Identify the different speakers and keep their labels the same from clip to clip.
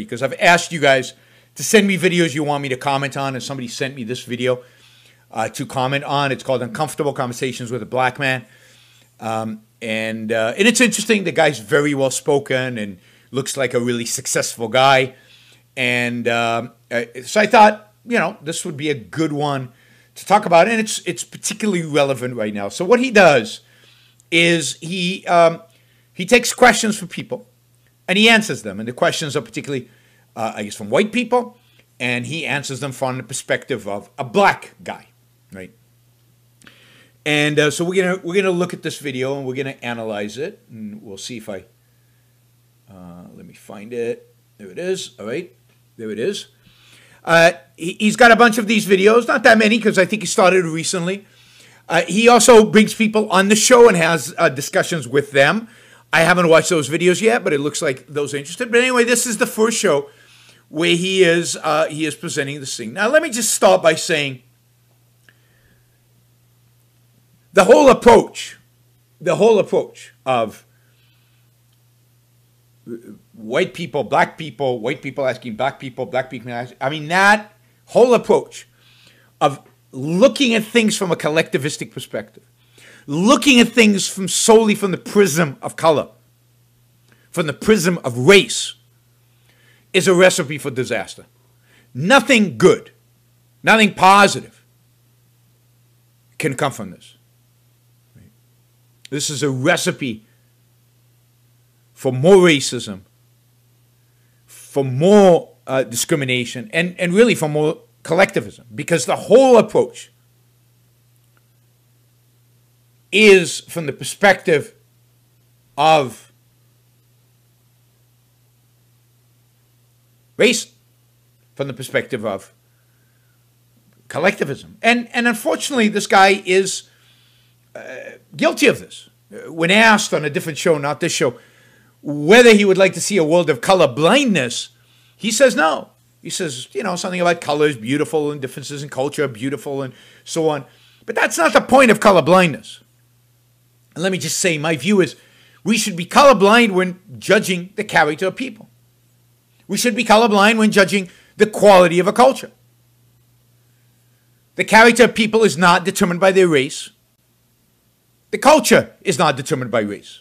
Speaker 1: because I've asked you guys to send me videos you want me to comment on, and somebody sent me this video uh, to comment on. It's called "Uncomfortable Conversations with a Black Man," um, and uh, and it's interesting. The guy's very well spoken and looks like a really successful guy, and um, uh, so I thought, you know, this would be a good one to talk about, and it's it's particularly relevant right now. So what he does is he um, he takes questions from people, and he answers them, and the questions are particularly, uh, I guess, from white people, and he answers them from the perspective of a black guy, right? And uh, so we're gonna we're gonna look at this video and we're gonna analyze it, and we'll see if I uh, let me find it. There it is. All right, there it is. Uh, he, has got a bunch of these videos, not that many because I think he started recently. Uh, he also brings people on the show and has uh, discussions with them. I haven't watched those videos yet, but it looks like those are interested. But anyway, this is the first show where he is uh, he is presenting this thing. Now, let me just start by saying the whole approach, the whole approach of white people, black people, white people asking black people, black people asking, I mean, that whole approach of looking at things from a collectivistic perspective, looking at things from solely from the prism of color, from the prism of race, is a recipe for disaster. Nothing good, nothing positive can come from this. This is a recipe for more racism, for more uh, discrimination, and, and really for more collectivism. Because the whole approach is from the perspective of race, from the perspective of collectivism. And, and unfortunately, this guy is uh, guilty of this. When asked on a different show, not this show, whether he would like to see a world of color blindness, he says no. He says, you know, something about color is beautiful and differences in culture beautiful and so on. But that's not the point of color blindness. And let me just say, my view is we should be colorblind when judging the character of people. We should be colorblind when judging the quality of a culture. The character of people is not determined by their race. The culture is not determined by race.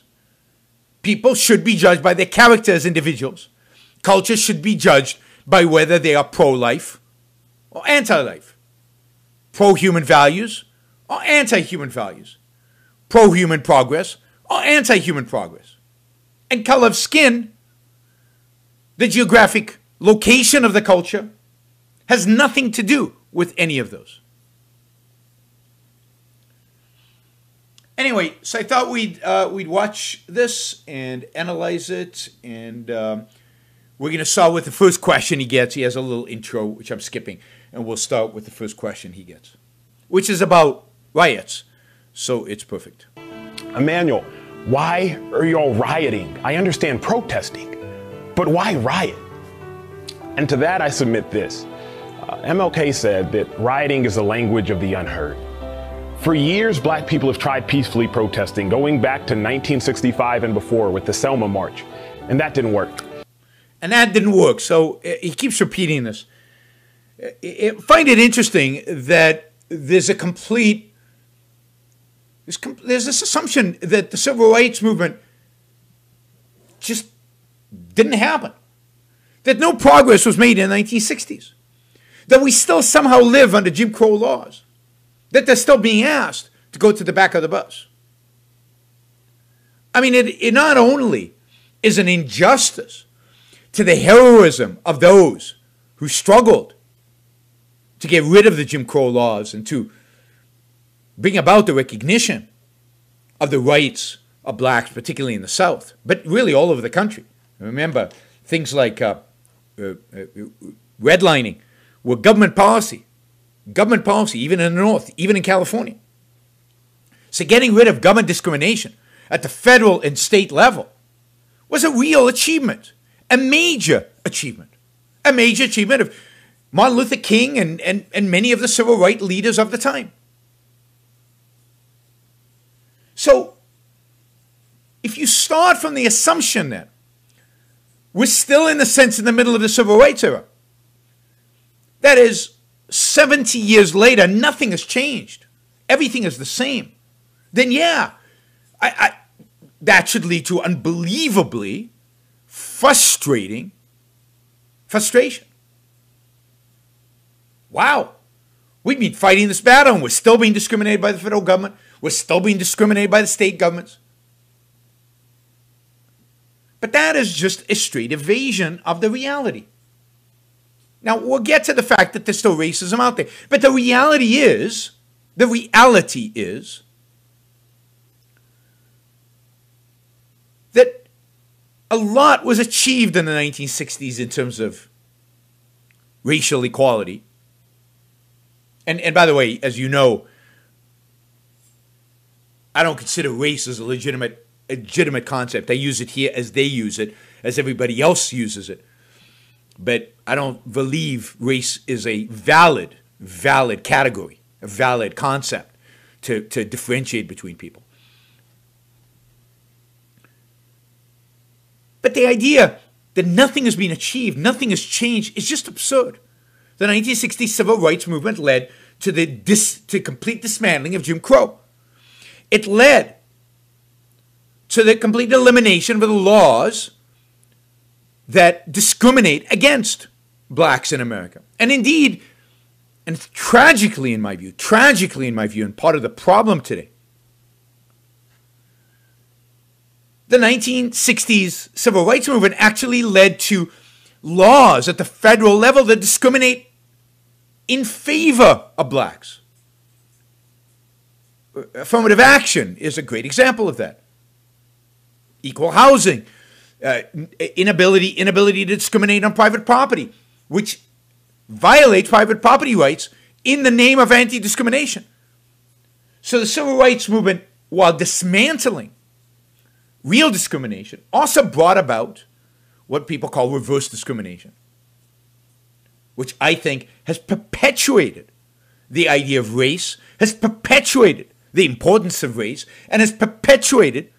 Speaker 1: People should be judged by their character as individuals. Culture should be judged by whether they are pro life or anti life, pro human values or anti human values, pro human progress or anti human progress. And color of skin, the geographic location of the culture, has nothing to do with any of those. Anyway, so I thought we'd uh, we'd watch this and analyze it, and um, we're going to start with the first question he gets. He has a little intro, which I'm skipping, and we'll start with the first question he gets, which is about riots. So it's perfect.
Speaker 2: Emmanuel, why are you all rioting? I understand protesting, but why riot? And to that, I submit this. Uh, MLK said that rioting is the language of the unheard. For years, black people have tried peacefully protesting, going back to 1965 and before with the Selma March, and that didn't work.
Speaker 1: And that didn't work. So uh, he keeps repeating this. I find it interesting that there's a complete there's, there's this assumption that the civil rights movement just didn't happen, that no progress was made in the 1960s, that we still somehow live under Jim Crow laws. That they're still being asked to go to the back of the bus. I mean, it, it not only is an injustice to the heroism of those who struggled to get rid of the Jim Crow laws and to bring about the recognition of the rights of blacks, particularly in the South, but really all over the country. Remember, things like uh, uh, uh, redlining were government policy government policy, even in the North, even in California. So getting rid of government discrimination at the federal and state level was a real achievement, a major achievement, a major achievement of Martin Luther King and, and, and many of the civil rights leaders of the time. So if you start from the assumption that we're still, in a sense, in the middle of the civil rights era. That is, 70 years later, nothing has changed. Everything is the same. Then, yeah, I, I, that should lead to unbelievably frustrating frustration. Wow. We've been fighting this battle and we're still being discriminated by the federal government. We're still being discriminated by the state governments. But that is just a straight evasion of the reality. Now, we'll get to the fact that there's still racism out there. But the reality is, the reality is, that a lot was achieved in the 1960s in terms of racial equality. And, and by the way, as you know, I don't consider race as a legitimate legitimate concept. I use it here as they use it, as everybody else uses it. But I don't believe race is a valid, valid category, a valid concept to, to differentiate between people. But the idea that nothing has been achieved, nothing has changed, is just absurd. The 1960 civil rights movement led to the dis, to complete dismantling of Jim Crow. It led to the complete elimination of the laws that discriminate against blacks in America. And indeed, and tragically in my view, tragically in my view, and part of the problem today, the 1960s civil rights movement actually led to laws at the federal level that discriminate in favor of blacks. Uh, affirmative action is a great example of that equal housing, uh, inability inability to discriminate on private property, which violates private property rights in the name of anti-discrimination. So the civil rights movement, while dismantling real discrimination, also brought about what people call reverse discrimination, which I think has perpetuated the idea of race, has perpetuated the importance of race, and has perpetuated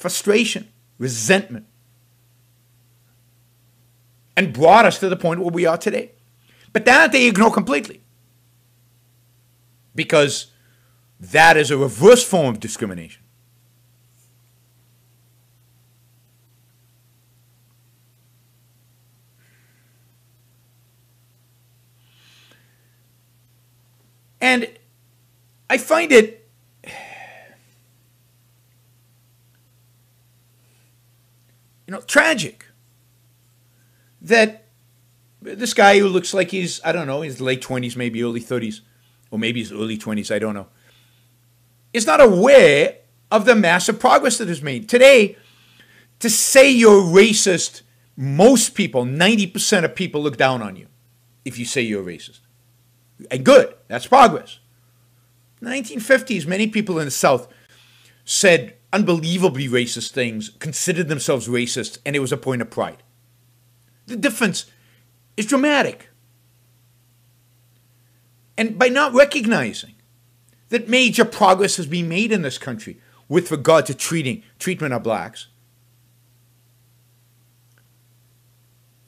Speaker 1: frustration, resentment, and brought us to the point where we are today. But that they ignore completely because that is a reverse form of discrimination. And I find it you know, tragic that this guy who looks like he's, I don't know, he's late 20s, maybe early 30s, or maybe he's early 20s, I don't know, is not aware of the massive progress that is made. Today, to say you're racist, most people, 90% of people look down on you if you say you're racist. And good, that's progress. In the 1950s, many people in the South said unbelievably racist things, considered themselves racist, and it was a point of pride. The difference is dramatic. And by not recognizing that major progress has been made in this country with regard to treating treatment of blacks,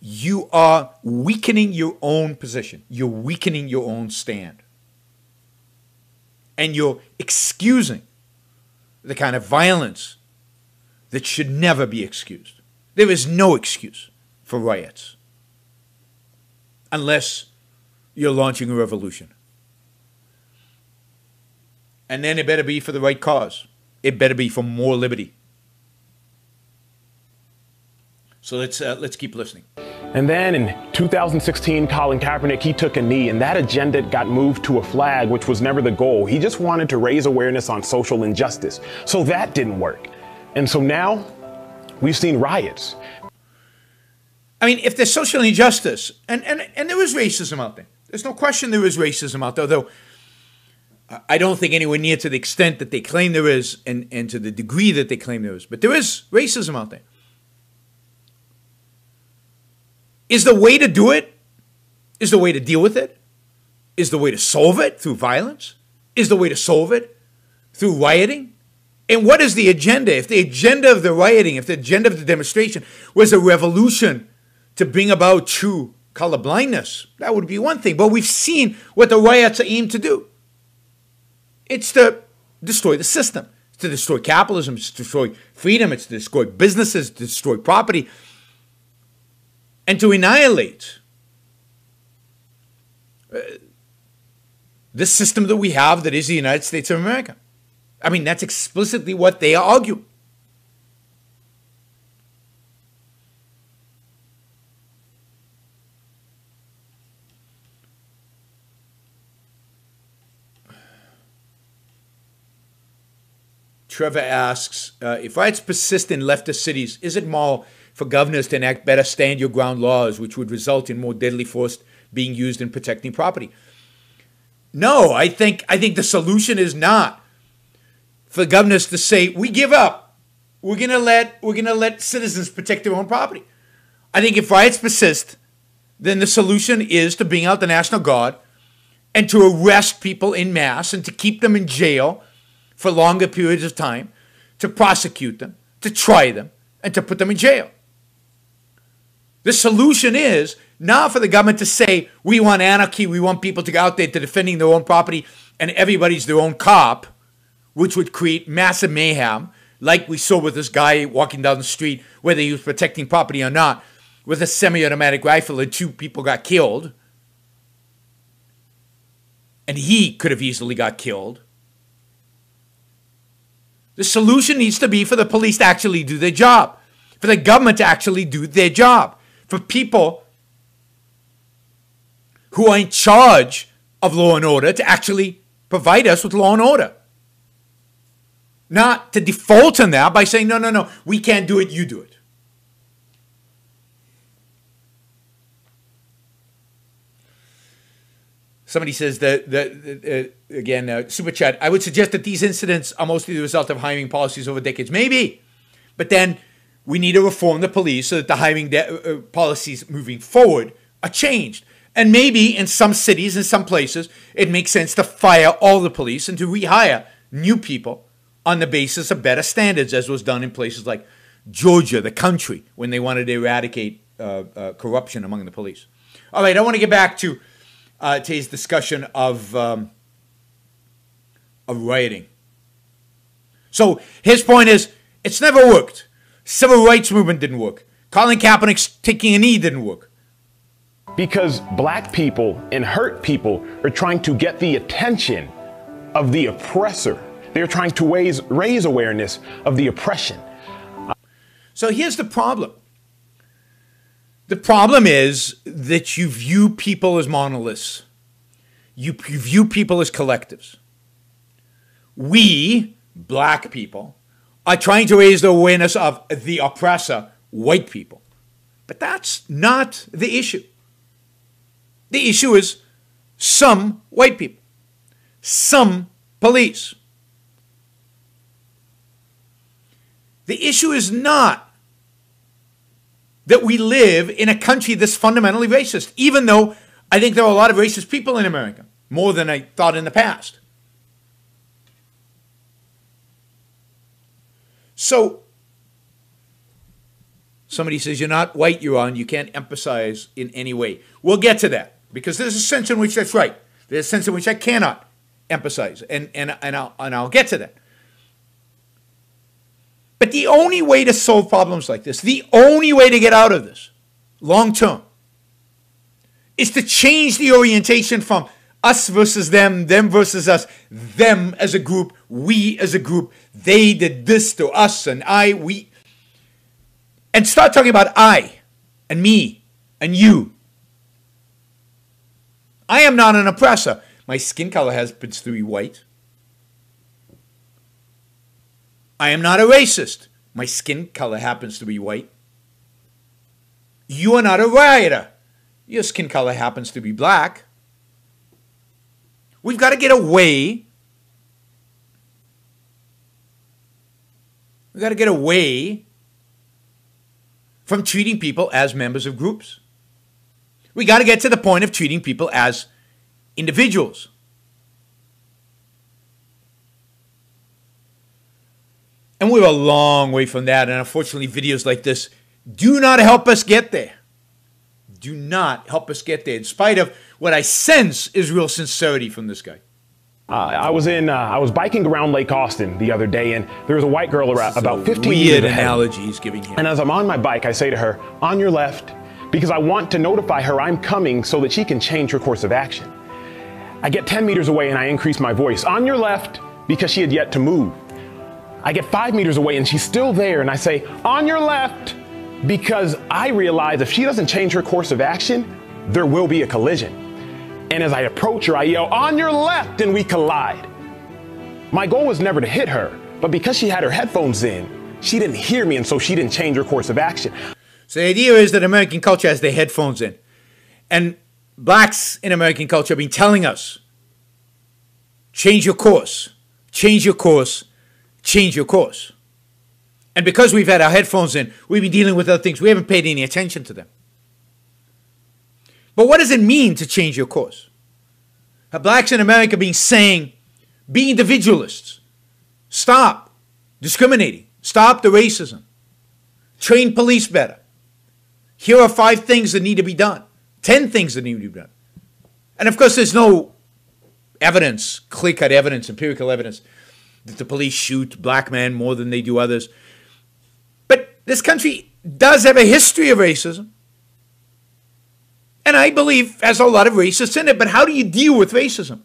Speaker 1: you are weakening your own position. You're weakening your own stand. And you're excusing the kind of violence that should never be excused. There is no excuse for riots unless you're launching a revolution. And then it better be for the right cause. It better be for more liberty. So let's uh, let's keep listening.
Speaker 2: And then in 2016, Colin Kaepernick, he took a knee, and that agenda got moved to a flag, which was never the goal. He just wanted to raise awareness on social injustice. So that didn't work. And so now we've seen riots.
Speaker 1: I mean, if there's social injustice, and, and, and there is racism out there, there's no question there is racism out there, though I don't think anywhere near to the extent that they claim there is and, and to the degree that they claim there is, but there is racism out there. Is the way to do it? Is the way to deal with it? Is the way to solve it through violence? Is the way to solve it through rioting? And what is the agenda? If the agenda of the rioting, if the agenda of the demonstration was a revolution to bring about true color blindness. That would be one thing. But we've seen what the riots are aimed to do. It's to destroy the system. It's to destroy capitalism. It's to destroy freedom. It's to destroy businesses. To destroy property. And to annihilate uh, this system that we have that is the United States of America. I mean, that's explicitly what they argue. Trevor asks uh, If riots persist in leftist cities, is it moral for governors to enact better stand your ground laws, which would result in more deadly force being used in protecting property? No, I think I think the solution is not for governors to say we give up. We're gonna let we're gonna let citizens protect their own property. I think if riots persist, then the solution is to bring out the National Guard and to arrest people in mass and to keep them in jail for longer periods of time, to prosecute them, to try them, and to put them in jail. The solution is not for the government to say, we want anarchy, we want people to go out there to defending their own property, and everybody's their own cop, which would create massive mayhem, like we saw with this guy walking down the street, whether he was protecting property or not, with a semi automatic rifle, and two people got killed. And he could have easily got killed. The solution needs to be for the police to actually do their job, for the government to actually do their job, for people who are in charge of law and order to actually provide us with law and order. Not to default on that by saying, no, no, no, we can't do it, you do it. Somebody says that, that uh, again, uh, super chat. I would suggest that these incidents are mostly the result of hiring policies over decades. Maybe, but then we need to reform the police so that the hiring de- uh, uh policies moving forward are changed. And maybe in some cities, in some places, it makes sense to fire all the police and to rehire new people on the basis of better standards, as was done in places like Georgia, the country, when they wanted to eradicate uh, uh, corruption among the police. All right, I want to get back to uh, today's discussion of um, of rioting. So his point is, it's never worked. Civil rights movement didn't work. Colin Kaepernick's taking a knee didn't work.
Speaker 2: Because black people and hurt people are trying to get the attention of the oppressor. They're trying to raise, raise awareness of the oppression.
Speaker 1: So here's the problem. The problem is that you view people as monoliths. You, you view people as collectives. We, black people, are trying to raise the awareness of the oppressor, white people. But that's not the issue. The issue is some white people, some police. The issue is not that we live in a country that's fundamentally racist, even though I think there are a lot of racist people in America, more than I thought in the past. So, somebody says you're not white, you're on, you can't emphasize in any way. We'll get to that because there's a sense in which that's right. There's a sense in which I cannot emphasize, and, and, and, I'll, and I'll get to that. But the only way to solve problems like this, the only way to get out of this long term, is to change the orientation from us versus them, them versus us, them as a group, we as a group, they did this to us, and I, we, and start talking about I and me and you I am not an oppressor. My skin color happens to be white. I am not a racist. My skin color happens to be white. You are not a rioter. Your skin color happens to be black. We've got to get away. We've got to get away from treating people as members of groups. We got to get to the point of treating people as individuals. And we're a long way from that. And unfortunately, videos like this do not help us get there. do not help us get there, in spite of what I sense is real sincerity from this guy.
Speaker 2: Uh, I was in, uh, I was biking around Lake Austin the other day, and there was a white girl around, about 15
Speaker 1: Weird
Speaker 2: meters ahead.
Speaker 1: analogy he's giving here.
Speaker 2: And as I'm on my bike, I say to her, on your left, because I want to notify her I'm coming so that she can change her course of action. I get 10 meters away and I increase my voice, on your left, because she had yet to move. I get five meters away and she's still there, and I say, on your left, because I realize if she doesn't change her course of action, there will be a collision. And as I approach her, I yell, on your left, and we collide. My goal was never to hit her, but because she had her headphones in, she didn't hear me, and so she didn't change her course of action.
Speaker 1: So the idea is that American culture has their headphones in. And blacks in American culture have been telling us change your course, change your course, change your course. And because we've had our headphones in, we've been dealing with other things. We haven't paid any attention to them. But what does it mean to change your course? Have blacks in America been saying, be individualists, stop discriminating, stop the racism, train police better. Here are five things that need to be done, 10 things that need to be done. And of course, there's no evidence, clear cut evidence, empirical evidence, that the police shoot black men more than they do others. But this country does have a history of racism. And I believe has a lot of racists in it. But how do you deal with racism?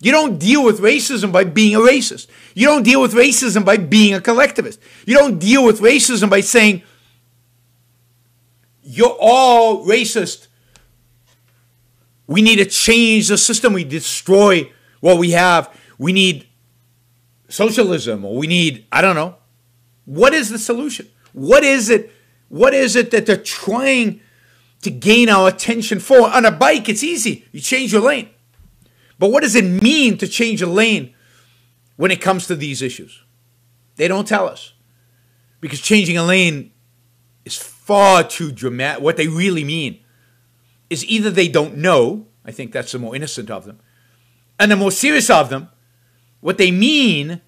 Speaker 1: You don't deal with racism by being a racist. You don't deal with racism by being a collectivist. You don't deal with racism by saying, you're all racist. We need to change the system. We destroy what we have. We need socialism or we need, I don't know. What is the solution? What is it? What is it that they're trying to gain our attention for? On a bike, it's easy. You change your lane. But what does it mean to change a lane when it comes to these issues? They don't tell us. Because changing a lane is far too dramatic. What they really mean is either they don't know, I think that's the more innocent of them, and the more serious of them, what they mean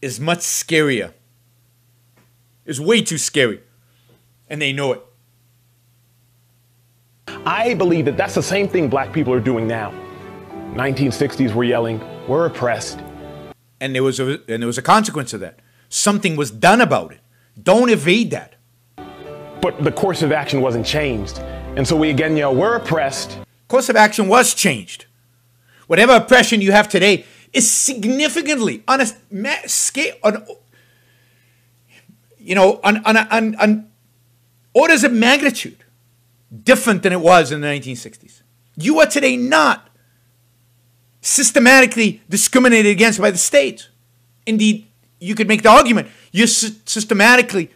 Speaker 1: is much scarier. Is way too scary. And they know it.
Speaker 2: I believe that that's the same thing black people are doing now. 1960s, we're yelling, we're oppressed.
Speaker 1: And there was a and there was a consequence of that. Something was done about it. Don't evade that.
Speaker 2: But the course of action wasn't changed. And so we again yell, we're oppressed.
Speaker 1: Course of action was changed. Whatever oppression you have today is significantly on a scale on you know on on, on, on orders of magnitude different than it was in the 1960s. You are today not systematically discriminated against by the state. Indeed, you could make the argument you're systematically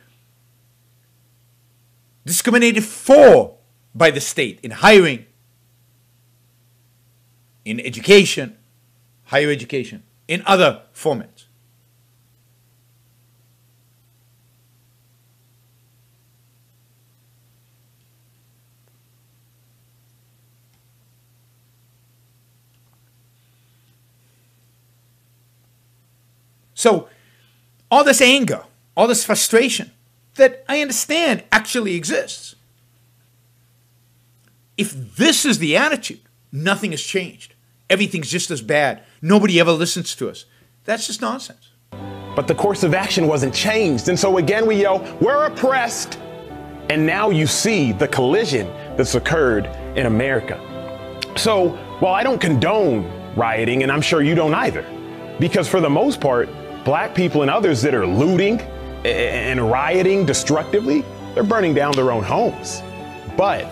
Speaker 1: discriminated for by the state in hiring, in education, higher education, in other formats. So, all this anger, all this frustration that I understand actually exists. If this is the attitude, nothing has changed. Everything's just as bad. Nobody ever listens to us. That's just nonsense.
Speaker 2: But the course of action wasn't changed. And so again, we yell, we're oppressed. And now you see the collision that's occurred in America. So while I don't condone rioting, and I'm sure you don't either, because for the most part, black people and others that are looting and rioting destructively, they're burning down their own homes. But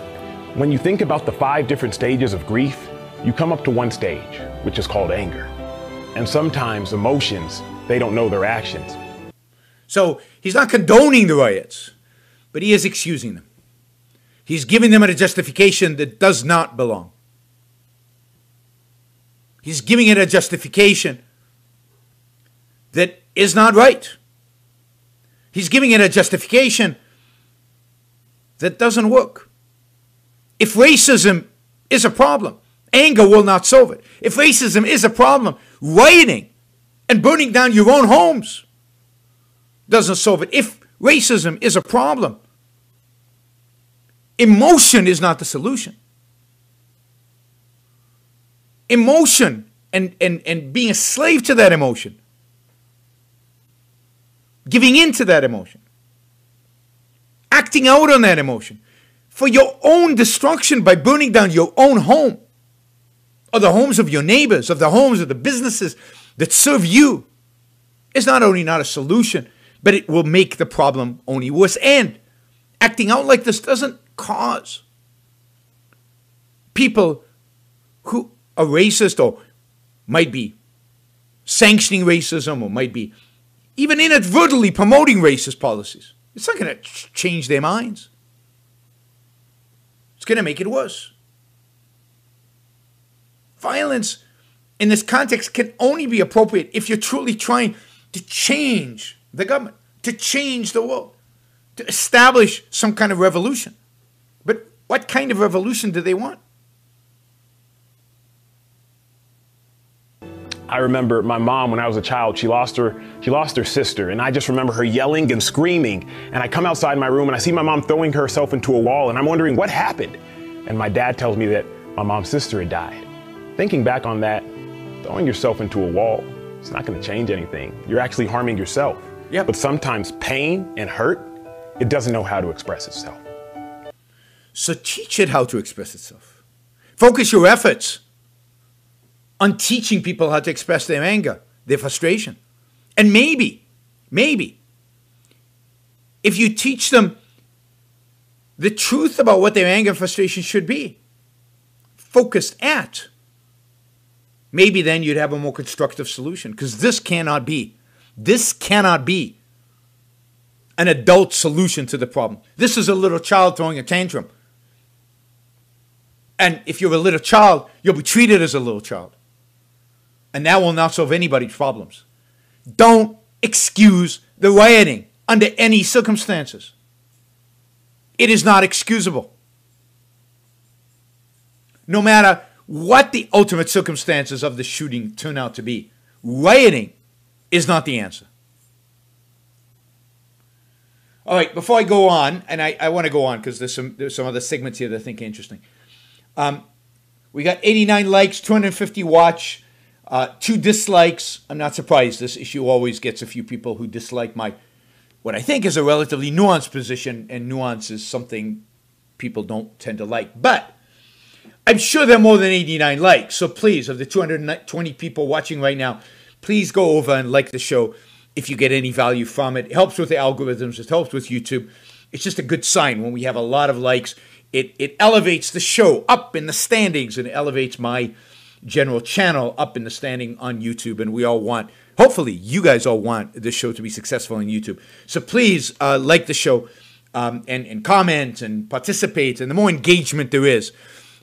Speaker 2: when you think about the five different stages of grief, you come up to one stage, which is called anger. And sometimes emotions, they don't know their actions.
Speaker 1: So he's not condoning the riots, but he is excusing them. He's giving them a justification that does not belong. He's giving it a justification that is not right. He's giving it a justification that doesn't work. If racism is a problem, anger will not solve it. If racism is a problem, rioting and burning down your own homes doesn't solve it. If racism is a problem, Emotion is not the solution. Emotion and, and, and being a slave to that emotion, giving in to that emotion, acting out on that emotion for your own destruction by burning down your own home or the homes of your neighbors, of the homes of the businesses that serve you is not only not a solution, but it will make the problem only worse. And acting out like this doesn't cause people who are racist or might be sanctioning racism or might be even inadvertently promoting racist policies. It's not going to ch- change their minds. It's going to make it worse. Violence in this context can only be appropriate if you're truly trying to change the government, to change the world, to establish some kind of revolution. But what kind of revolution do they want?
Speaker 2: I remember my mom when I was a child, she lost her she lost her sister and I just remember her yelling and screaming and I come outside my room and I see my mom throwing herself into a wall and I'm wondering what happened. And my dad tells me that my mom's sister had died. Thinking back on that, throwing yourself into a wall, it's not going to change anything. You're actually harming yourself.
Speaker 1: Yep.
Speaker 2: But sometimes pain and hurt, it doesn't know how to express itself.
Speaker 1: So teach it how to express itself. Focus your efforts on teaching people how to express their anger, their frustration. And maybe, maybe, if you teach them the truth about what their anger and frustration should be, focused at, maybe then you'd have a more constructive solution. Because this cannot be, this cannot be an adult solution to the problem. This is a little child throwing a tantrum. And if you're a little child, you'll be treated as a little child. And that will not solve anybody's problems. Don't excuse the rioting under any circumstances. It is not excusable. No matter what the ultimate circumstances of the shooting turn out to be, rioting is not the answer. All right, before I go on, and I, I want to go on because there's some there's some other segments here that I think are interesting. Um, we got 89 likes, 250 watch, uh, two dislikes. I'm not surprised. This issue always gets a few people who dislike my what I think is a relatively nuanced position, and nuance is something people don't tend to like. But I'm sure there are more than 89 likes. So please, of the 220 people watching right now, please go over and like the show if you get any value from it. It helps with the algorithms, it helps with YouTube. It's just a good sign when we have a lot of likes. It, it elevates the show up in the standings and elevates my general channel up in the standing on YouTube. And we all want, hopefully, you guys all want this show to be successful on YouTube. So please uh, like the show um, and, and comment and participate. And the more engagement there is,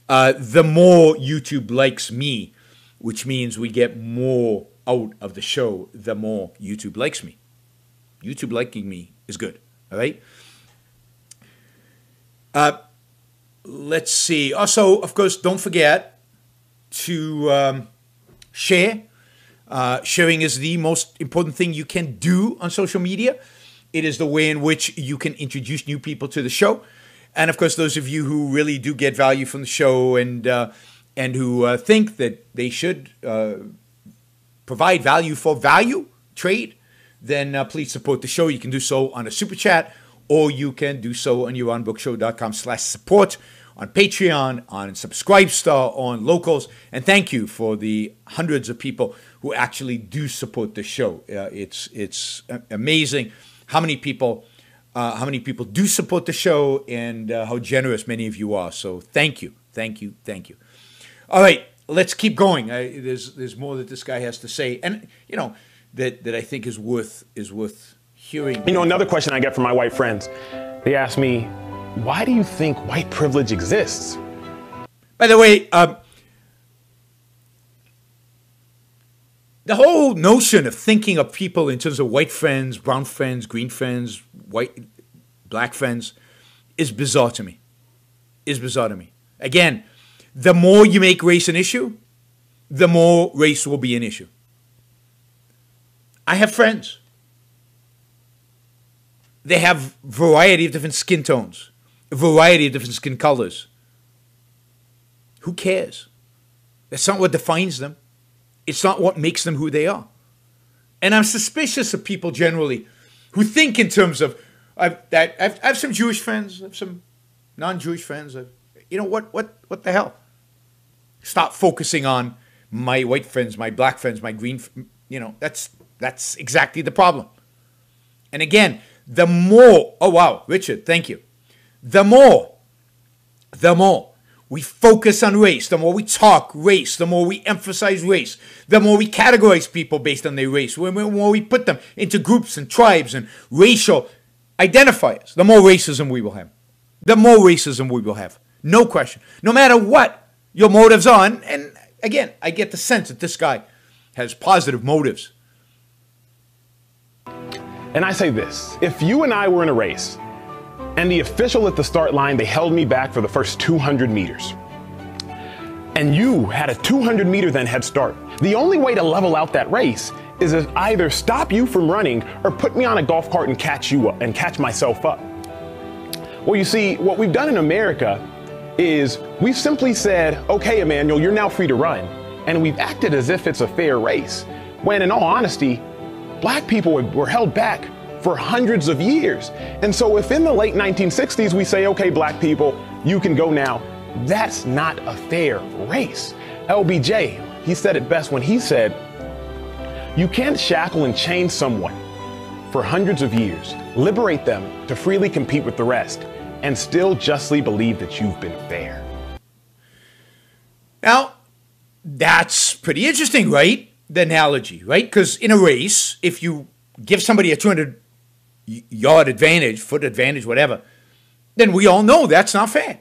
Speaker 1: uh, the more YouTube likes me, which means we get more out of the show, the more YouTube likes me. YouTube liking me is good. All right. Uh, let's see. Also, of course, don't forget to um, share. Uh, sharing is the most important thing you can do on social media. It is the way in which you can introduce new people to the show. And of course, those of you who really do get value from the show and uh, and who uh, think that they should uh, provide value for value trade, then uh, please support the show. You can do so on a super chat, or you can do so on yaronbrookshow.com slash support on Patreon, on Subscribestar, on Locals. And thank you for the hundreds of people who actually do support the show. Uh, it's it's amazing how many people uh, how many people do support the show and uh, how generous many of you are. So thank you, thank you, thank you. All right, let's keep going. I, there's there's more that this guy has to say, and you know that that I think is worth is worth hearing.
Speaker 2: You know, another question I get from my white friends, they ask me, "Why do you think white privilege exists?"
Speaker 1: By the way. Um, the whole notion of thinking of people in terms of white friends, brown friends, green friends, white, black friends, is bizarre to me. Is bizarre to me. Again, the more you make race an issue, the more race will be an issue. I have friends. They have variety of different skin tones. A variety of different skin colors. Who cares? That's not what defines them. It's not what makes them who they are. And I'm suspicious of people generally who think in terms of I've, that, I've, I have some Jewish friends, I have some non-Jewish friends. I've, you know what? What? What the hell? Stop focusing on my white friends, my black friends, my green. You know that's that's exactly the problem. And again, the more. Oh wow, Richard, thank you. The more, the more we focus on race, the more we talk race, the more we emphasize race, the more we categorize people based on their race, the more we put them into groups and tribes and racial identifiers, the more racism we will have. The more racism we will have. No question. No matter what your motives are. And, and again, I get the sense that this guy has positive motives.
Speaker 2: And I say this if you and I were in a race, and the official at the start line, they held me back for the first 200 meters. And you had a 200 meter then head start. The only way to level out that race is to either stop you from running or put me on a golf cart and catch you up and catch myself up. Well, you see, what we've done in America is we've simply said, okay, Emmanuel, you're now free to run. And we've acted as if it's a fair race. When in all honesty, black people were held back for hundreds of years. And so if in the late 1960s we say, okay, black people, you can go now, that's not a fair race. LBJ, he said it best when he said, you can't shackle and chain someone for hundreds of years, liberate them to freely compete with the rest, and still justly believe that you've been fair.
Speaker 1: Now, that's pretty interesting, right? The analogy, right? Because in a race, if you give somebody a 200 yard advantage, foot advantage, whatever, then we all know that's not fair.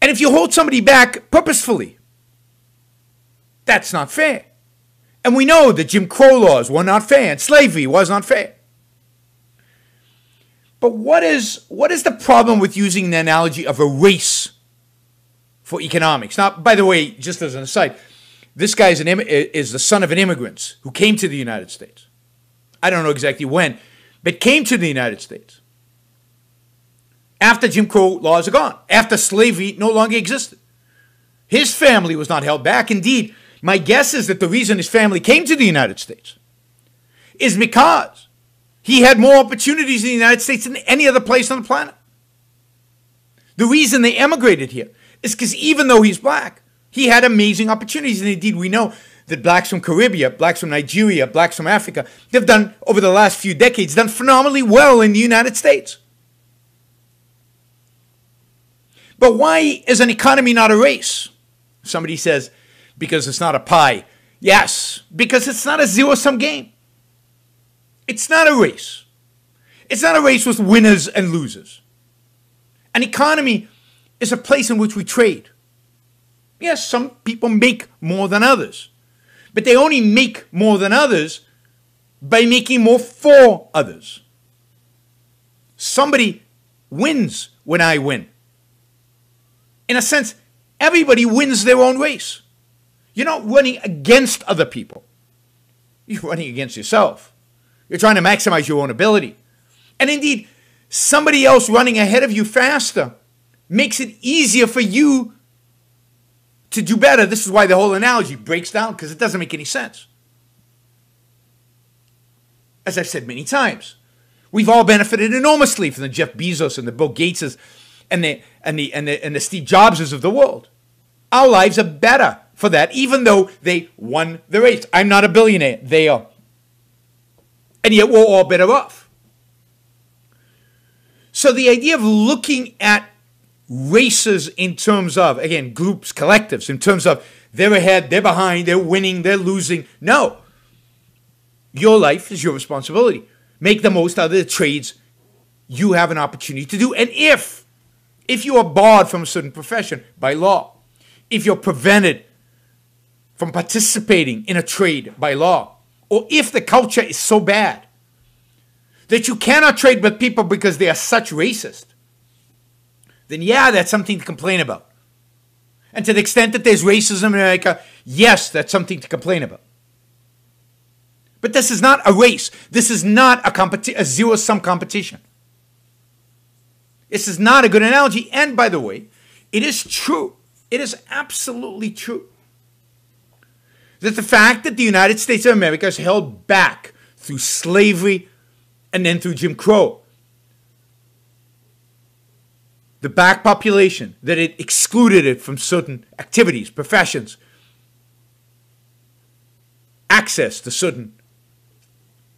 Speaker 1: And if you hold somebody back purposefully, that's not fair. And we know that Jim Crow laws were not fair and slavery was not fair. But what is, what is the problem with using the analogy of a race for economics? Now, by the way, just as an aside, this guy is, an, is the son of an immigrant who came to the United States. I don't know exactly when, but came to the United States after Jim Crow laws are gone, after slavery no longer existed. His family was not held back. Indeed, my guess is that the reason his family came to the United States is because he had more opportunities in the United States than any other place on the planet. The reason they emigrated here is because even though he's black, he had amazing opportunities. And indeed, we know that blacks from Caribbean, blacks from Nigeria, blacks from Africa, they've done over the last few decades, done phenomenally well in the United States. But why is an economy not a race? Somebody says, because it's not a pie. Yes, because it's not a zero sum game. It's not a race. It's not a race with winners and losers. An economy is a place in which we trade. Yes, some people make more than others but they only make more than others by making more for others. Somebody wins when I win. In a sense, everybody wins their own race. You're not running against other people, you're running against yourself. You're trying to maximize your own ability. And indeed, somebody else running ahead of you faster makes it easier for you to do better. This is why the whole analogy breaks down because it doesn't make any sense. As I've said many times, we've all benefited enormously from the Jeff Bezos and the Bill Gateses and the and the and the, and the Steve Jobses of the world. Our lives are better for that, even though they won the race. I'm not a billionaire; they are, and yet we're all better off. So the idea of looking at races in terms of, again, groups, collectives, in terms of they're ahead, they're behind, they're winning, they're losing. No. Your life is your responsibility. Make the most out of the trades you have an opportunity to do. And if, if you are barred from a certain profession by law, if you're prevented from participating in a trade by law, or if the culture is so bad that you cannot trade with people because they are such racist, then yeah, that's something to complain about. And to the extent that there's racism in America, yes, that's something to complain about. But this is not a race. This is not a, competi- a zero sum competition. This is not a good analogy. And by the way, it is true. It is absolutely true that the fact that the United States of America is held back through slavery and then through Jim Crow, the black population, that it excluded it from certain activities, professions, access to certain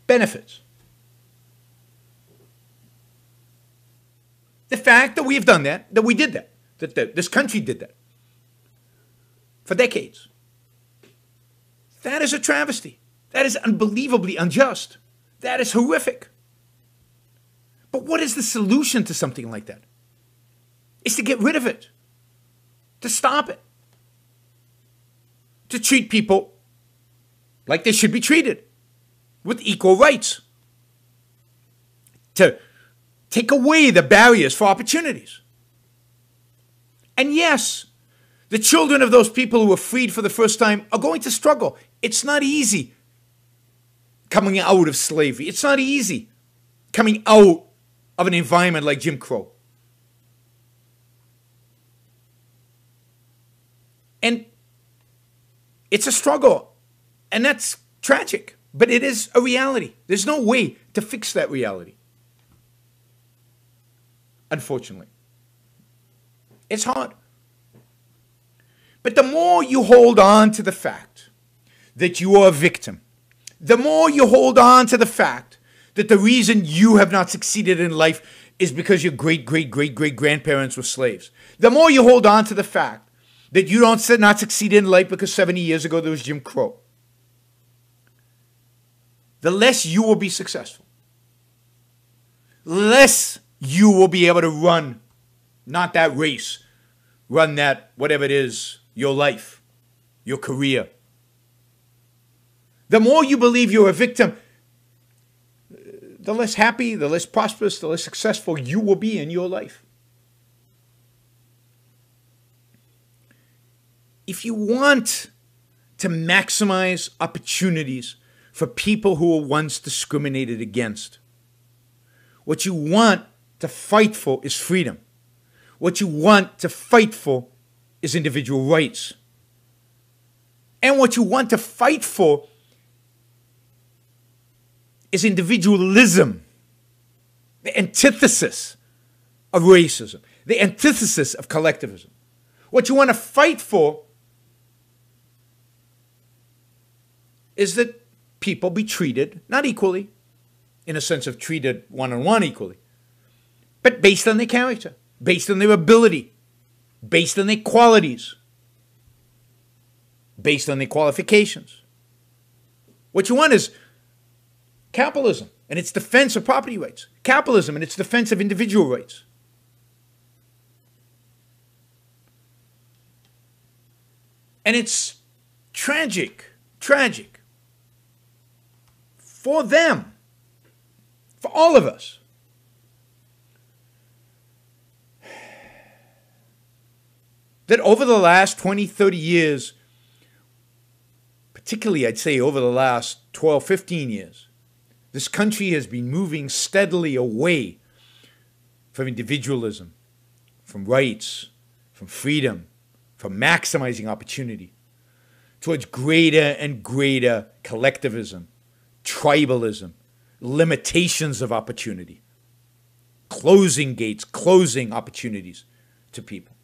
Speaker 1: benefits. The fact that we have done that, that we did that, that the, this country did that for decades, that is a travesty. That is unbelievably unjust. That is horrific. But what is the solution to something like that? Is to get rid of it, to stop it, to treat people like they should be treated with equal rights, to take away the barriers for opportunities. And yes, the children of those people who were freed for the first time are going to struggle. It's not easy coming out of slavery. It's not easy coming out of an environment like Jim Crow. And it's a struggle. And that's tragic. But it is a reality. There's no way to fix that reality. Unfortunately. It's hard. But the more you hold on to the fact that you are a victim, the more you hold on to the fact that the reason you have not succeeded in life is because your great, great, great, great grandparents were slaves, the more you hold on to the fact that you don't not succeed in life because 70 years ago there was Jim Crow, the less you will be successful. The less you will be able to run, not that race, run that, whatever it is, your life, your career. The more you believe you're a victim, the less happy, the less prosperous, the less successful you will be in your life. If you want to maximize opportunities for people who were once discriminated against, what you want to fight for is freedom. What you want to fight for is individual rights. And what you want to fight for is individualism, the antithesis of racism, the antithesis of collectivism. What you want to fight for is that people be treated, not equally, in a sense of treated one on one equally, but based on their character, based on their ability, based on their qualities, based on their qualifications. What you want is capitalism and its defense of property rights, capitalism and its defense of individual rights. And it's tragic, tragic for them, for all of us. That over the last 20, 30 years, particularly I'd say over the last 12, 15 years, this country has been moving steadily away from individualism, from rights, from freedom, from maximizing opportunity, towards greater and greater collectivism, tribalism, limitations of opportunity, closing gates, closing opportunities to people.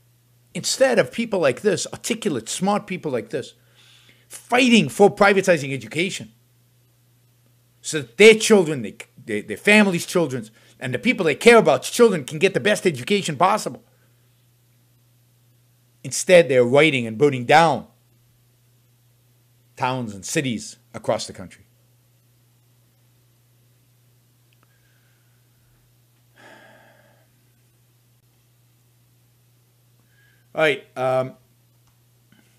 Speaker 1: Instead of people like this, articulate, smart people like this, fighting for privatizing education so that their children, they, their, their families' children, and the people they care about, children, can get the best education possible. Instead, they're writing and burning down towns and cities across the country. All right. Um,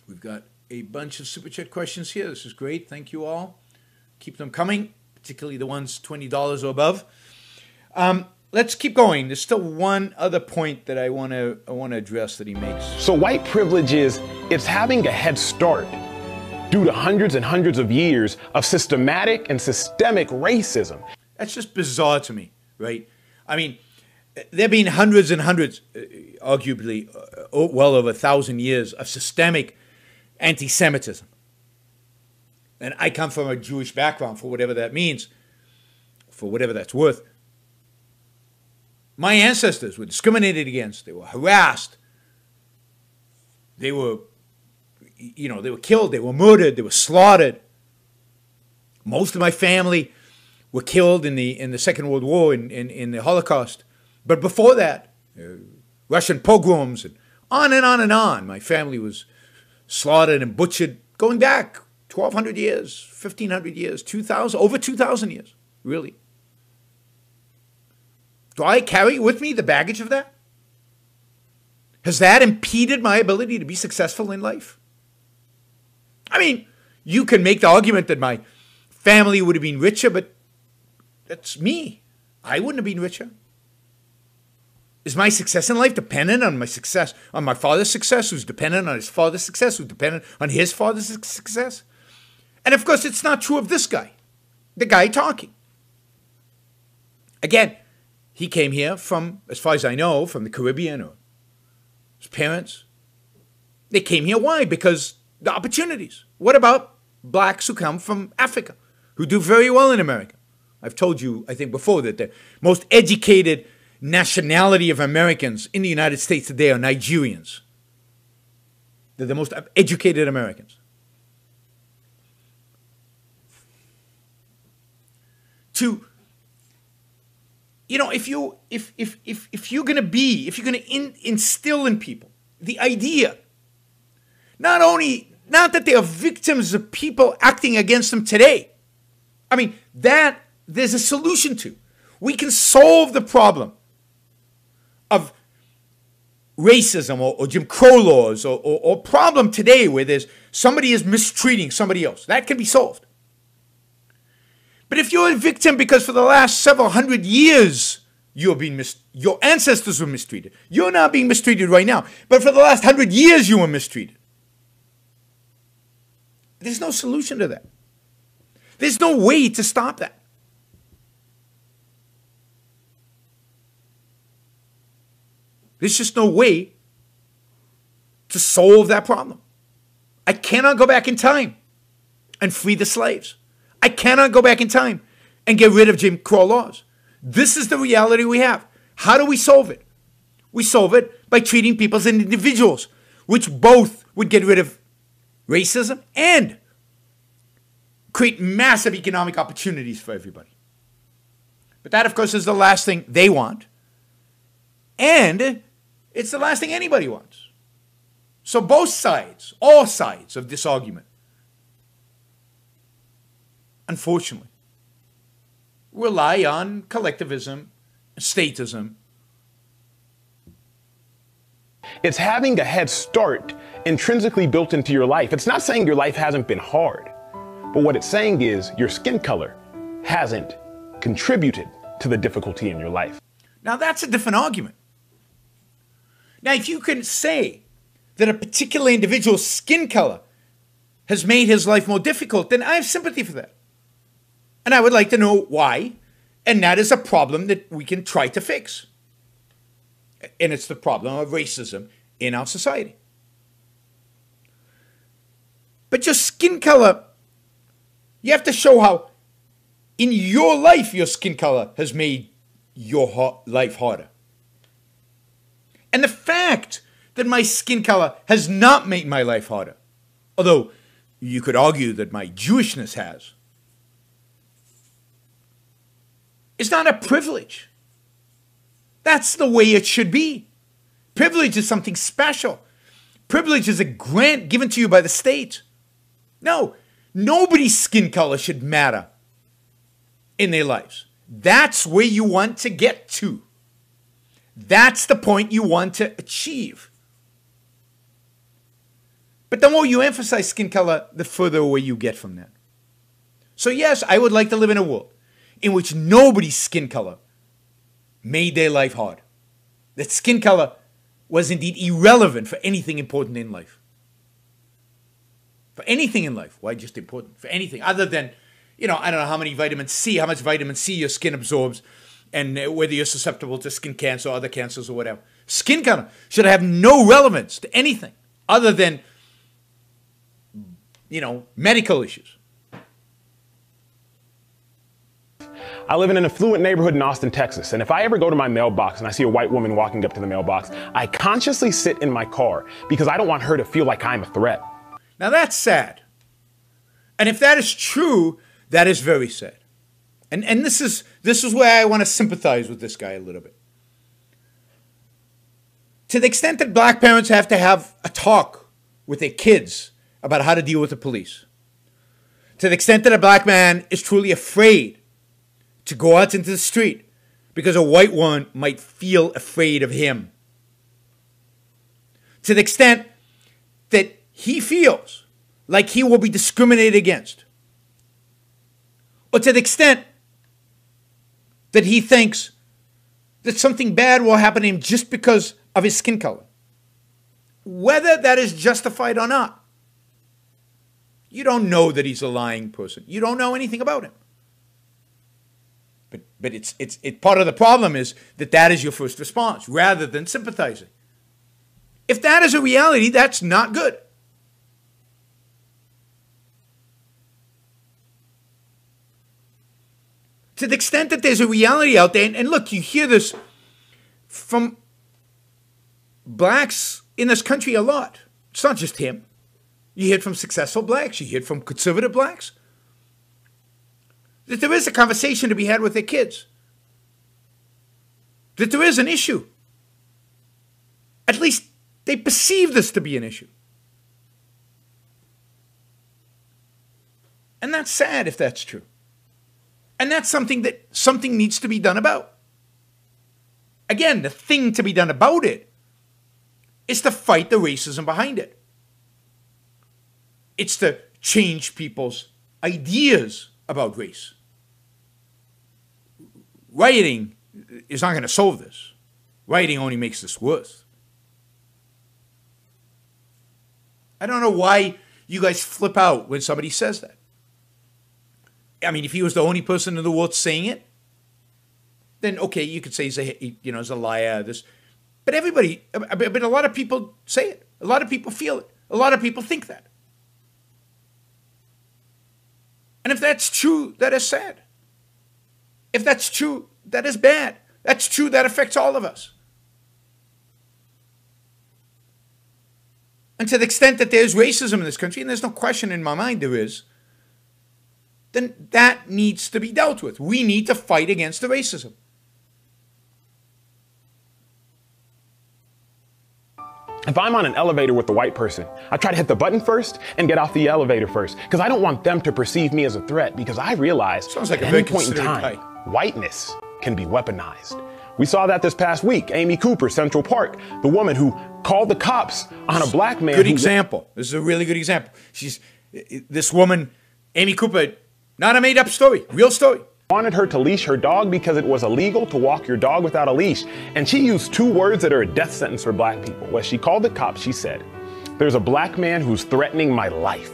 Speaker 1: we've got a bunch of super chat questions here. This is great. Thank you all. Keep them coming, particularly the ones $20 or above. Um, let's keep going. There's still one other point that I want to I want to address that he makes.
Speaker 2: So white privilege is it's having a head start due to hundreds and hundreds of years of systematic and systemic racism.
Speaker 1: That's just bizarre to me, right? I mean, there have been hundreds and hundreds, uh, arguably uh, well over a thousand years of systemic anti Semitism. And I come from a Jewish background, for whatever that means, for whatever that's worth. My ancestors were discriminated against, they were harassed, they were, you know, they were killed, they were murdered, they were slaughtered. Most of my family were killed in the in the Second World War in, in, in the Holocaust. But before that, uh, Russian pogroms and on and on and on. My family was slaughtered and butchered going back 1,200 years, 1,500 years, 2,000, over 2,000 years, really. Do I carry with me the baggage of that? Has that impeded my ability to be successful in life? I mean, you can make the argument that my family would have been richer, but that's me. I wouldn't have been richer. Is my success in life dependent on my success, on my father's success, who's dependent on his father's success, who's dependent on his father's success? And of course, it's not true of this guy, the guy talking. Again, he came here from, as far as I know, from the Caribbean or his parents. They came here. Why? Because the opportunities. What about blacks who come from Africa, who do very well in America? I've told you, I think, before that the most educated nationality of Americans in the United States today are Nigerians. They're the most educated Americans. To you know, if you if if if if you're gonna be, if you're gonna in, instill in people the idea, not only not that they are victims of people acting against them today. I mean, that there's a solution to. We can solve the problem of racism or, or Jim Crow laws or, or, or problem today where there's somebody is mistreating somebody else. That can be solved. But if you're a victim because for the last several hundred years you're being mis- your ancestors were mistreated, you're not being mistreated right now. But for the last hundred years you were mistreated. There's no solution to that. There's no way to stop that. There's just no way to solve that problem. I cannot go back in time and free the slaves. I cannot go back in time and get rid of Jim Crow laws. This is the reality we have. How do we solve it? We solve it by treating people as individuals, which both would get rid of racism and create massive economic opportunities for everybody. But that, of course, is the last thing they want. And it's the last thing anybody wants. So both sides, all sides of this argument, unfortunately, rely on collectivism, statism.
Speaker 2: It's having a head start intrinsically built into your life. It's not saying your life hasn't been hard, but what it's saying is your skin color hasn't contributed to the difficulty in your life.
Speaker 1: Now, that's a different argument. Now, if you can say that a particular individual's skin color has made his life more difficult, then I have sympathy for that. And I would like to know why. And that is a problem that we can try to fix. And it's the problem of racism in our society. But your skin color, you have to show how in your life your skin color has made your life harder. And the fact that my skin color has not made my life harder, although you could argue that my Jewishness has, is not a privilege. That's the way it should be. Privilege is something special. Privilege is a grant given to you by the state. No, nobody's skin color should matter in their lives. That's where you want to get to. That's the point you want to achieve. But the more you emphasize skin color, the further away you get from that. So, yes, I would like to live in a world in which nobody's skin color made their life hard. That skin color was indeed irrelevant for anything important in life. For anything in life. Why just important? For anything other than, you know, I don't know how many vitamin C, how much vitamin C your skin absorbs and whether you're susceptible to skin cancer or other cancers or whatever. Skin cancer should have no relevance to anything other than, you know, medical issues.
Speaker 2: I live in an affluent neighborhood in Austin, Texas, and if I ever go to my mailbox and I see a white woman walking up to the mailbox, I consciously sit in my car because I don't want her to feel like I'm a threat.
Speaker 1: Now that's sad. And if that is true, that is very sad. And and this is this is where I want to sympathize with this guy a little bit. To the extent that black parents have to have a talk with their kids about how to deal with the police. To the extent that a black man is truly afraid to go out into the street because a white one might feel afraid of him. To the extent that he feels like he will be discriminated against. Or to the extent that he thinks that something bad will happen to him just because of his skin color. Whether that is justified or not, you don't know that he's a lying person. You don't know anything about him. But, but it's, it's, it, part of the problem is that that is your first response rather than sympathizing. If that is a reality, that's not good. To the extent that there's a reality out there, and, and look, you hear this from blacks in this country a lot. It's not just him. You hear it from successful blacks, you hear it from conservative blacks that there is a conversation to be had with their kids, that there is an issue. At least they perceive this to be an issue. And that's sad if that's true. And that's something that something needs to be done about. Again, the thing to be done about it is to fight the racism behind it. It's to change people's ideas about race. Rioting is not going to solve this. Rioting only makes this worse. I don't know why you guys flip out when somebody says that. I mean, if he was the only person in the world saying it, then okay, you could say he's a you know he's a liar. This, but everybody, but a lot of people say it. A lot of people feel it. A lot of people think that. And if that's true, that is sad. If that's true, that is bad. That's true, that affects all of us. And to the extent that there's racism in this country, and there's no question in my mind there is, then that needs to be dealt with. We need to fight against the racism.
Speaker 2: If I'm on an elevator with a white person, I try to hit the button first and get off the elevator first because I don't want them to perceive me as a threat because I realize
Speaker 1: Sounds like
Speaker 2: at
Speaker 1: a
Speaker 2: any point in time,
Speaker 1: considerate
Speaker 2: whiteness can be weaponized. We saw that this past week. Amy Cooper, Central Park, the woman who called the cops on a black man.
Speaker 1: Good example. This is a really good example. She's this woman, Amy Cooper, not a made up story, real story.
Speaker 2: wanted her to leash her dog because it was illegal to walk your dog without a leash. And she used two words that are a death sentence for black people. When she called the cops, she said, There's a black man who's threatening my life.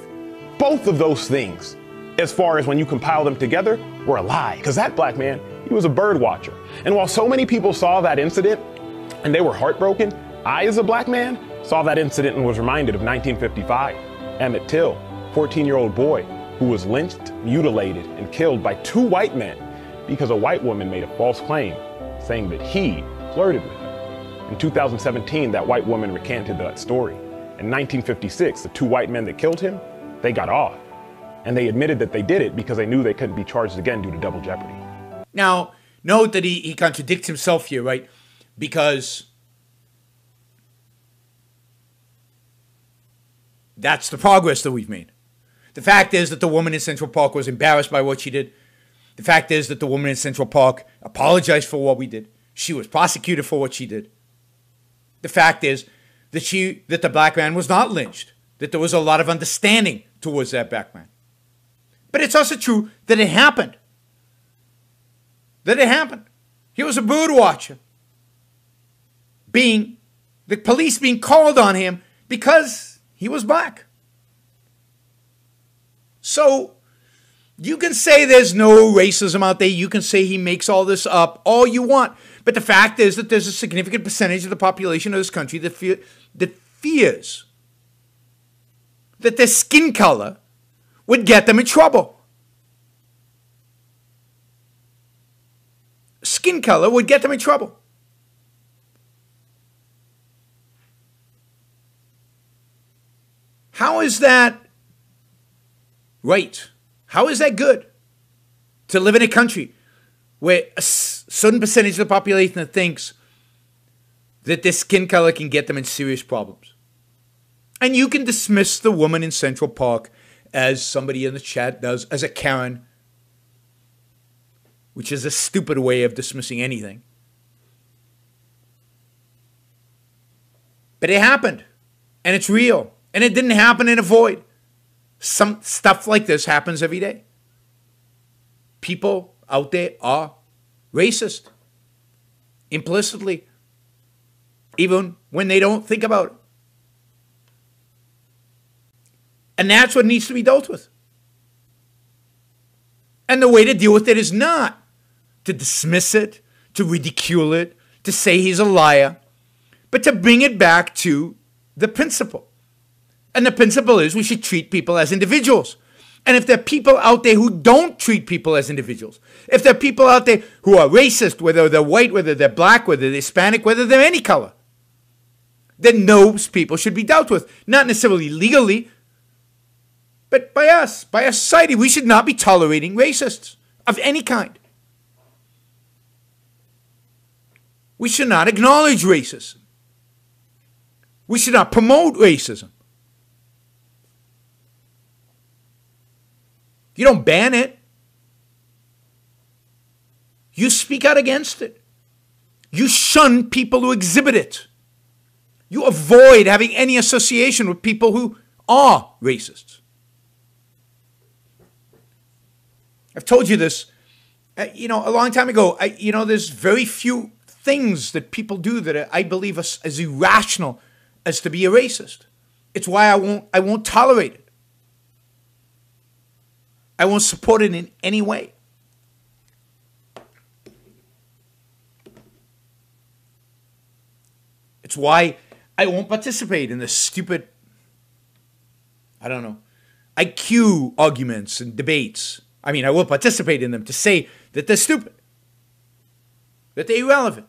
Speaker 2: Both of those things, as far as when you compile them together, were a lie. Because that black man, he was a bird watcher. And while so many people saw that incident and they were heartbroken, I, as a black man, saw that incident and was reminded of 1955. Emmett Till, 14 year old boy, who was lynched, mutilated, and killed by two white men because a white woman made a false claim saying that he flirted with her. In 2017, that white woman recanted that story. In 1956, the two white men that killed him, they got off. And they admitted that they did it because they knew they couldn't be charged again due to double jeopardy.
Speaker 1: Now, note that he, he contradicts himself here, right? Because that's the progress that we've made. The fact is that the woman in Central Park was embarrassed by what she did. The fact is that the woman in Central Park apologized for what we did. She was prosecuted for what she did. The fact is that she that the black man was not lynched. That there was a lot of understanding towards that black man. But it's also true that it happened. That it happened. He was a bird watcher. Being the police being called on him because he was black. So You can say there's no racism out there. You can say he makes all this up, all you want. But the fact is that there's a significant percentage of the population of this country that, that fears that their skin color would get them in trouble. Skin color would get them in trouble. How is that right? How is that good to live in a country where a certain percentage of the population thinks that their skin color can get them in serious problems? And you can dismiss the woman in Central Park as somebody in the chat does, as a Karen, which is a stupid way of dismissing anything. But it happened, and it's real, and it didn't happen in a void. Some stuff like this happens every day. People out there are racist implicitly, even when they don't think about it. And that's what needs to be dealt with. And the way to deal with it is not to dismiss it, to ridicule it, to say he's a liar, but to bring it back to the principle. And the principle is we should treat people as individuals. And if there are people out there who don't treat people as individuals, if there are people out there who are racist, whether they're white, whether they're black, whether they're Hispanic, whether they're any color, then those people should be dealt with. Not necessarily legally, but by us, by our society, we should not be tolerating racists of any kind. We should not acknowledge racism. We should not promote racism. You don't ban it. You speak out against it. You shun people who exhibit it. You avoid having any association with people who are racists. I've told you this, uh, you know, a long time ago. I, you know, there's very few things that people do that I believe are as irrational as to be a racist. It's why I won't I won't tolerate it. I won't support it in any way. It's why I won't participate in the stupid I don't know IQ arguments and debates I mean, I will participate in them to say that they're stupid, that they're irrelevant,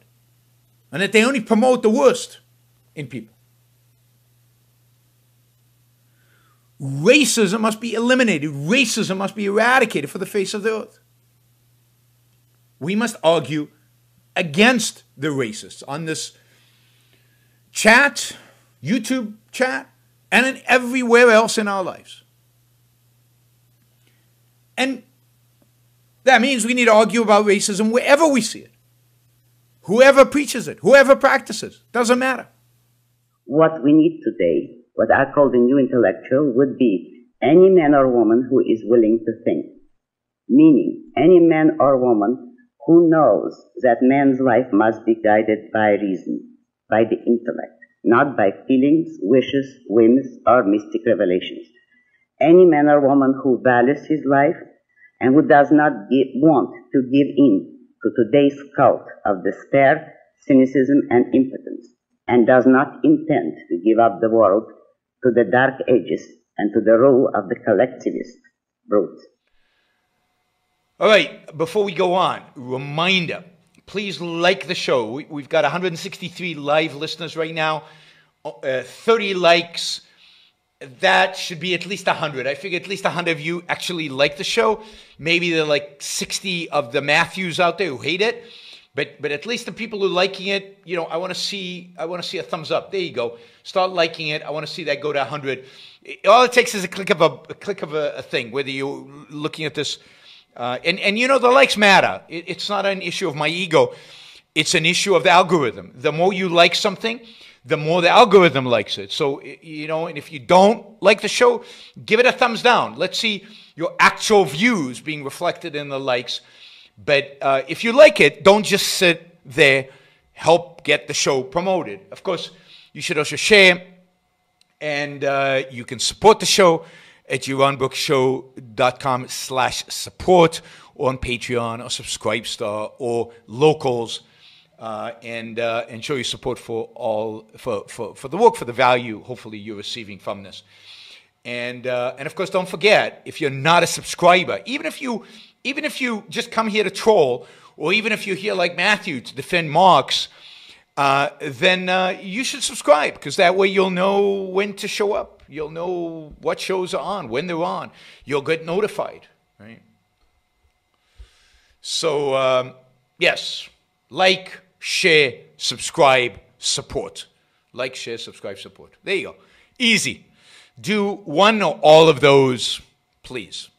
Speaker 1: and that they only promote the worst in people. Racism must be eliminated. Racism must be eradicated for the face of the earth. We must argue against the racists on this chat, YouTube chat, and in everywhere else in our lives. And that means we need to argue about racism wherever we see it. Whoever preaches it, whoever practices, doesn't matter.
Speaker 3: What we need today, what I call the new intellectual, would be any man or woman who is willing to think. Meaning, any man or woman who knows that man's life must be guided by reason, by the intellect, not by feelings, wishes, whims, or mystic revelations. Any man or woman who values his life and who does not want to give in to today's cult of despair, cynicism, and impotence, and does not intend to give up the world to the dark ages and to the rule of the collectivist brute.
Speaker 1: All right, before we go on, reminder please like the show. We, have got 163 live listeners right now, uh, 30 likes that should be at least 100. I figure at least 100 of you actually like the show. Maybe there are like 60 of the Matthews out there who hate it. But but at least the people who are liking it, you know, I want to see I want to see a thumbs up. There you go. Start liking it. I want to see that go to 100. All it takes is a click of a, a click of a, a, thing. Whether you're looking at this, uh, and and you know the likes matter. It, it's not an issue of my ego. It's an issue of the algorithm. The more you like something, the more the algorithm likes it. So, you know, and if you don't like the show, give it a thumbs down. Let's see your actual views being reflected in the likes. But uh, if you like it, don't just sit there, help get the show promoted. Of course, you should also share and uh, you can support the show. at yaronbrookshow.com slash support or on Patreon or Subscribestar or Locals uh, and, uh, and show your support for all, for, for, for the work, for the value hopefully you're receiving from this. And, uh, and of course, don't forget, if you're not a subscriber, even if you, even if you just come here to troll, or even if you're here like Matthew to defend Marx, uh, then uh, you should subscribe because that way you'll know when to show up. You'll know what shows are on, when they're on. You'll get notified, right? So, um, yes, like, share, subscribe, support. Like, share, subscribe, support. There you go. Easy. Do one or all of those, please.